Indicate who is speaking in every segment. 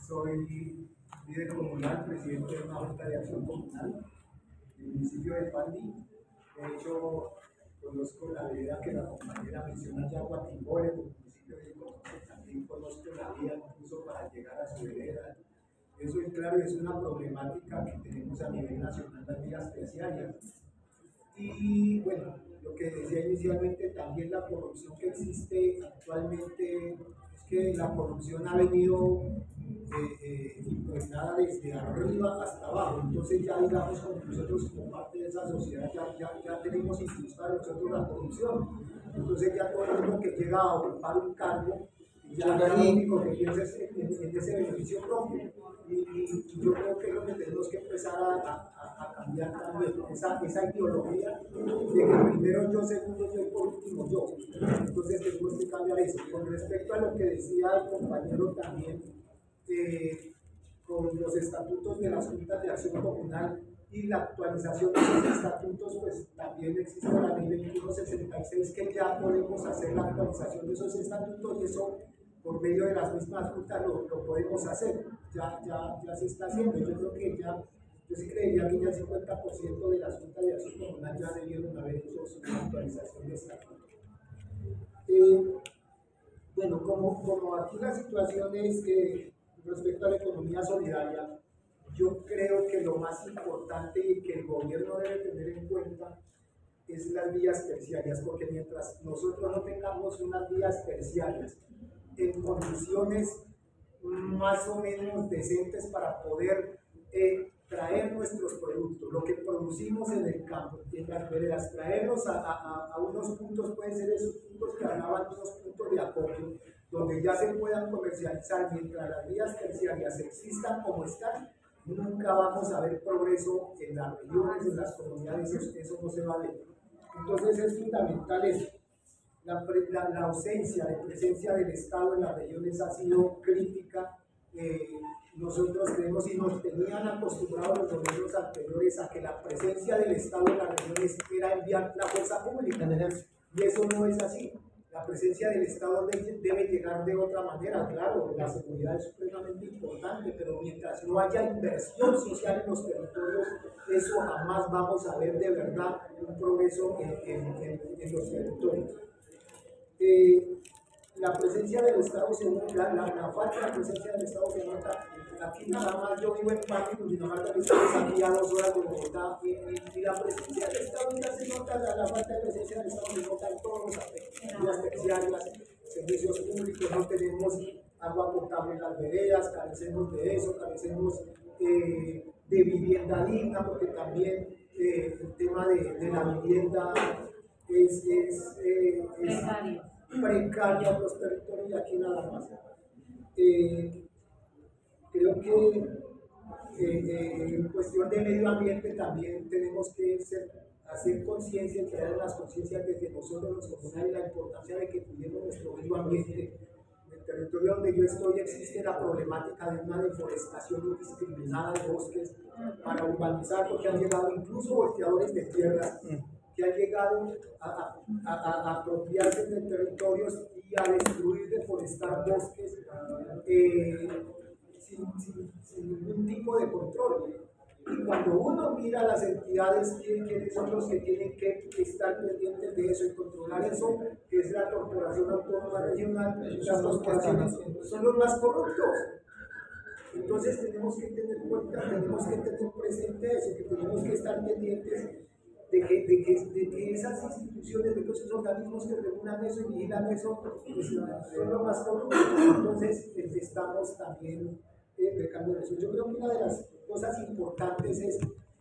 Speaker 1: soy, líder comunal, presidente de una junta de acción comunal en el municipio de Pandi. De hecho, conozco la vereda que la compañera menciona ya, Guatimbore, el municipio de Conoce, también conozco la vía incluso para llegar a su vereda. Eso es claro, es una problemática que tenemos a nivel nacional, las vías terciarias. Y bueno, lo que decía inicialmente, también la corrupción que existe actualmente que la corrupción ha venido eh, eh, impregnada desde arriba hasta abajo. Entonces ya digamos como nosotros como parte de esa sociedad ya, ya, ya tenemos incrustada nosotros la corrupción. Entonces ya todo el mundo que llega a ocupar un cargo ya lo único que piensa es en, ese beneficio propio. Y, yo creo que es lo que tenemos que empezar a, cambiar también, esa, esa, ideología de que primero yo, segundo yo y por último yo. Entonces tenemos que cambiar eso. Con respecto a lo que decía el compañero también, eh, con los estatutos de las juntas de acción comunal y la actualización de esos estatutos, pues también existe la ley 2166 que ya podemos hacer la actualización de esos estatutos y eso por medio de las mismas juntas lo, lo podemos hacer. Ya, ya, ya se está haciendo. Yo creo que ya, yo sí creería que ya el 50% de las juntas de acción comunal ya debieron haber hecho su actualización de estatuto. Eh, bueno, como, como aquí la situación es que respecto a la economía solidaria, yo creo que lo más importante y que el gobierno debe tener en cuenta es las vías terciarias, porque mientras nosotros no tengamos unas vías terciarias en condiciones más o menos decentes para poder eh, traer nuestros productos, lo que producimos en el campo, en las veredas, traerlos a, a, a, unos puntos, pueden ser esos puntos que hablaban, unos puntos de acopio, donde ya se puedan comercializar mientras las vías terciarias existan como están, nunca vamos a ver progreso en las regiones, en las comunidades, eso, eso no se va a ver. Entonces es fundamental eso la, la, ausencia de presencia del Estado en las regiones ha sido crítica. Eh, nosotros creemos y nos tenían acostumbrados los gobiernos anteriores a que la presencia del Estado en las regiones era enviar la fuerza pública. Y eso no es así. La presencia del Estado debe llegar de otra manera, claro, la seguridad es supremamente importante, pero mientras no haya inversión social en los territorios, eso jamás vamos a ver de verdad un progreso en, en, en los territorios la presencia del Estado se nota, la, la, falta de presencia del Estado se nota. Aquí nada más yo vivo en Parque, Cundinamarca, que estamos aquí a dos horas de Bogotá, y, la presencia del Estado ya se nota, la, la, falta de presencia del Estado se nota en todos los aspectos, las terciarias, servicios públicos, no tenemos agua potable en las veredas, carecemos de eso, carecemos eh, de vivienda digna, porque también eh, el tema de, de, la vivienda eh, es precaria los territorios y aquí nada más. Eh, creo que eh, eh, en cuestión de medio ambiente también tenemos que hacer conciencia, crear las conciencias desde nosotros los comunales la importancia de que cuidemos nuestro medio ambiente. En el territorio donde yo estoy existe la problemática de una deforestación indiscriminada de bosques para urbanizar, porque han llegado incluso volteadores de tierras que han llegado a, a, a, apropiarse de territorios y a destruir, deforestar bosques eh, sin, sin, sin, ningún tipo de control. Y cuando uno mira las entidades, ¿quiénes son los que tienen que estar pendientes de eso y controlar eso? Que es la Corporación Autónoma Regional, las corporaciones son los más corruptos. Entonces tenemos que tener cuenta, tenemos que tener presente eso, que tenemos que estar pendientes de que, de que, que esas instituciones, de esos organismos que regulan eso y vigilan eso, pues, son lo más corruptos. Entonces, estamos también eh, eso. Yo creo que una de las cosas importantes es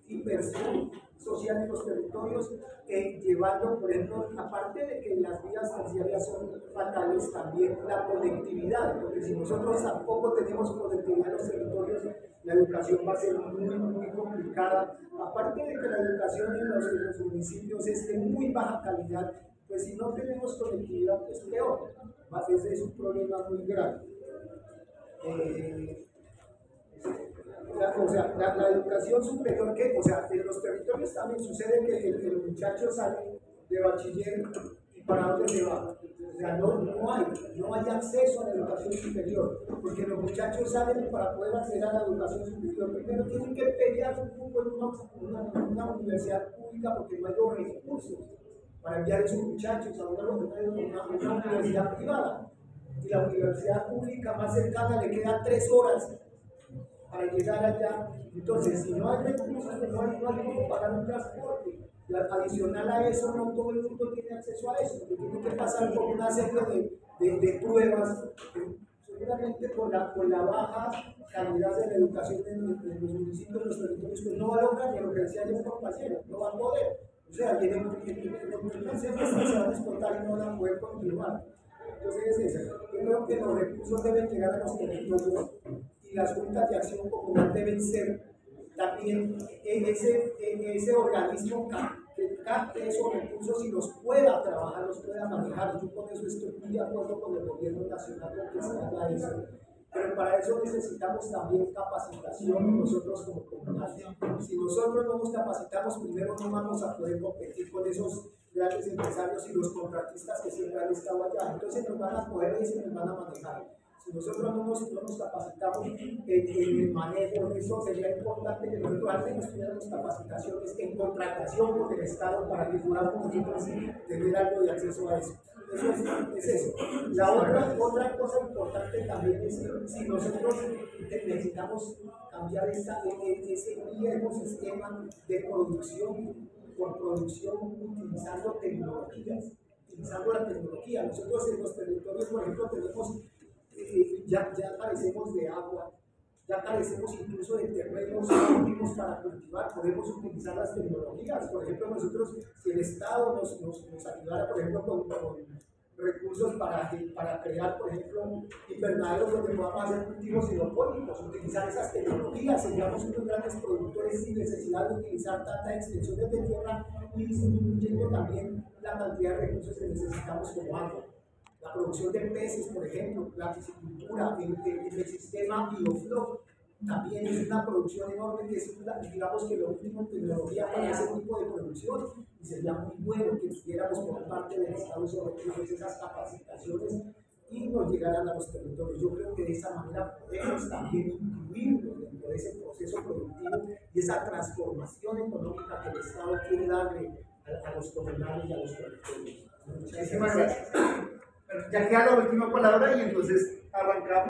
Speaker 1: inversión social en los territorios, eh, llevando, por ejemplo, aparte de que las vías terciarias son fatales, también la conectividad, porque si nosotros tampoco tenemos conectividad en los territorios, la educación va a ser muy, muy complicada. Aparte de que la educación en los, municipios es de muy baja calidad, pues si no tenemos conectividad, pues peor. Ese es un problema muy grave. Eh, o sea, la, educación superior, que, o sea, en los territorios también sucede que el, muchacho sale de bachiller y ¿Para dónde se va? O sea, no, no, hay, no hay acceso a la educación superior, porque los muchachos saben para poder acceder a la educación superior, primero tienen que pelear un poco en una, una, una universidad pública porque no hay los recursos para enviar a esos muchachos a una, una, una universidad privada. Y la universidad pública más cercana le queda tres horas para llegar allá. Entonces, si no hay recursos, no hay, no hay cómo pagar un transporte. Adicional a eso, no todo el mundo tiene acceso a eso, tiene que pasar por una serie de, de, de pruebas, seguramente por la, por la baja calidad de la educación en, los municipios, en los territorios, pues no va a lograr, y lo que decía un compañero, no va a poder. O sea, y en el primer semestre se van a explotar y no van a poder continuar. Entonces, es eso. Yo creo que los recursos deben llegar a los territorios y las juntas de acción comunal deben ser también ese, ese organismo que capte esos recursos y los pueda trabajar, los pueda manejar. Yo con eso estoy muy de acuerdo con el gobierno nacional con que se haga eso. Pero para eso necesitamos también capacitación nosotros como comunidad. Si nosotros no nos capacitamos, primero no vamos a poder competir con esos grandes empresarios y los contratistas que siempre han estado allá. Entonces nos van a poder y nos van a manejar. Si nosotros no nos, no nos capacitamos en, en, el manejo, eso sería importante que nosotros al menos capacitaciones en contratación con el Estado para que podamos tener algo de acceso a eso. Eso es, es, eso. La otra, otra cosa importante también es si nosotros necesitamos cambiar esa, ese viejo sistema de producción por producción utilizando tecnologías, utilizando la tecnología. Nosotros en los territorios, por ejemplo, tenemos eh, ya, ya carecemos de agua, ya carecemos incluso de terrenos óptimos para cultivar, podemos utilizar las tecnologías. Por ejemplo, nosotros, si el Estado nos, nos, nos ayudara, por ejemplo, con, recursos para, para, crear, por ejemplo, invernaderos donde podamos hacer cultivos hidropónicos, utilizar esas tecnologías, seríamos unos grandes productores sin necesidad de utilizar tantas extensiones de tierra y disminuyendo también la cantidad de recursos que necesitamos como agua la producción de peces, por ejemplo, la piscicultura, el, el, sistema bioflow, también es una producción enorme que es, digamos que lo último en tecnología para ese tipo de producción y sería muy bueno que tuviéramos por parte del Estado sobre esas capacitaciones y nos llegaran a los territorios. Yo creo que de esa manera podemos también incluirlos dentro de ese proceso productivo y esa transformación económica que el Estado quiere darle a, a los comunales y a los territorios.
Speaker 2: Muchísimas gracias ya queda la última palabra y entonces arrancamos.